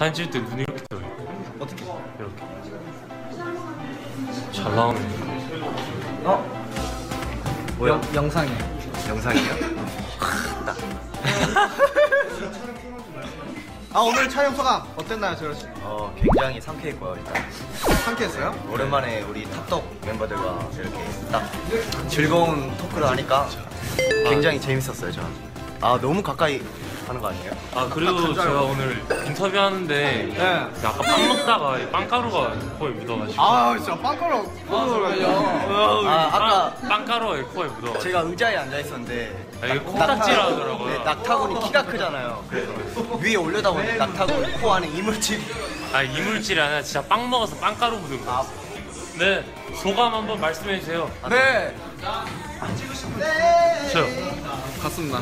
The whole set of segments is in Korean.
사진 찍을 때 눈이 이렇게 떠요. 어떻게? 이렇게. 잘 나오네. 어? 뭐야? 영, 영상이요. 영상이요? 아 오늘 촬영 소감 어땠나요, 재현 씨? 어 굉장히 상쾌했고요 일단 상쾌했어요? 오랜만에 우리 탑덕 멤버들과 이렇게 딱 즐거운 토크를 하니까 굉장히 재밌었어요 저는 아 너무 가까이 하는 거 아니에요? 아 그리고 제가 오늘 인터뷰하는데 네. 아까 빵 먹다가 이 빵가루가 코에 묻어가지고 아 진짜 빵가루 빵가루요. 아 아까 빵가루가 코에 묻어가지고 제가 의자에 앉아 있었는데 아, 이게 코딱지라 하더라고요. 네, 낙타군이 키가 크잖아요 그래서 위에 올려다 보니 낙타군 코 안에 이물질 아 이물질이 아니라 진짜 빵 먹어서 빵가루 묻은 거. 아, 네 소감 한번 말씀해 주세요. 네. 저요. 갔습니다.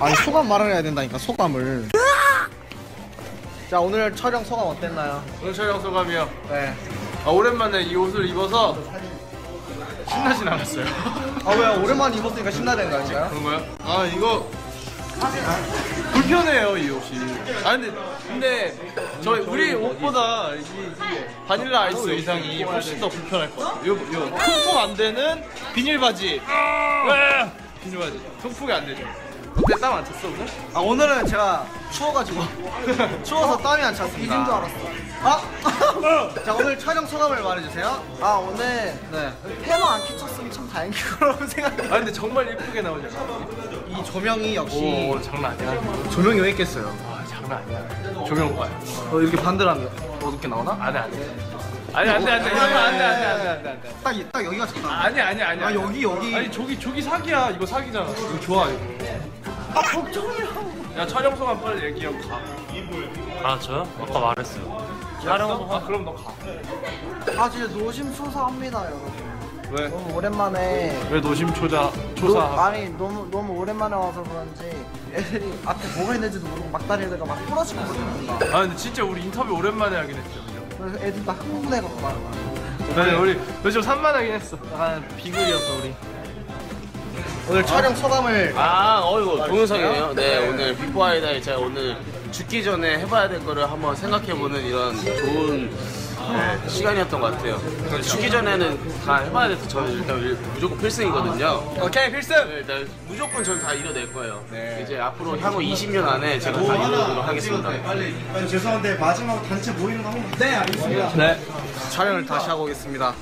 아니 소감 말을 해야 된다니까 소감을. 자 오늘 촬영 소감 어땠나요? 오늘 촬영 소감이요. 네. 아, 오랜만에 이 옷을 입어서 신나진 않았어요. 아 왜요? 오랜만에 입었으니까 신나는 거 아닌가요? 그런가요? 아 이거 불편해요 이 옷이. 아 근데 근데 저희 우리 옷보다 이, 이 바닐라 아이스 의상이 훨씬 더 불편할 것 같아요. 요, 요 통풍 안 되는 비닐 바지. 왜? 비닐 바지. 통풍이 안 되죠. 어때 땀 안 찼어 오늘? 아 오늘은 제가 추워가지고 추워서 땀이 안 찼습니다. 이긴 줄 알았어. 아? 자 오늘 촬영 소감을 말해주세요. 아 오늘 네. 테너 안 켜졌으면 참 다행인 거라고 생각해. 아 근데 정말 예쁘게 나오죠. 이 조명이 역시 오 장난 아니야. 조명이 왜 있겠어요? 아 장난 아니야. 조명 봐요. 어, 이렇게 반대로 하면 어둡게 나오나? 안돼 안돼. 아니 안돼 안돼 안돼 안돼 안돼 안돼 안돼. 딱, 이- 딱 여기가 좋다. 아니 아니 아니. 아, 여기, 여기. 아니 저기 저기 사기야. 이거 사기잖아. 이거 좋아 이거. 아 걱정이야. 야 촬영 소감 빨리 얘기하고 가. 아 저요? 아까 말했어요. 촬영 아. 그럼 너 가. 아 진짜 노심초사합니다 여러분. 왜? 너무 오랜만에. 왜 노심초사 노, 초사? 아니 너무 너무 오랜만에 와서 그런지 애들이 앞에 뭐가 있는지도 모르고 막다리에다가 막 부러지고 그러는다. 아 근데 진짜 우리 인터뷰 오랜만에 하긴 했죠. 그죠? 그래서 애들 다 흥분해갖고 막. 네, 우리 요즘 산만하긴 했어. 약간 비글이었어 우리. 오늘 촬영 소감을 아, 어이구, 동영상이네요. 네, 오늘 Before I Die 제가 오늘 죽기 전에 해봐야 될 거를 한번 생각해보는 이런 좋은 네, 시간이었던 것 같아요. 죽기 전에는 다 해봐야 돼서 저는 일단 일- 무조건 필승이거든요. 오케이 필승. 네, 일단 무조건 저는 다 이뤄낼 거예요. 이제 앞으로 향후 20년 안에 제가 다 이뤄내도록 하겠습니다. 네 알겠습니다. 네 촬영을 다시 하고 오겠습니다.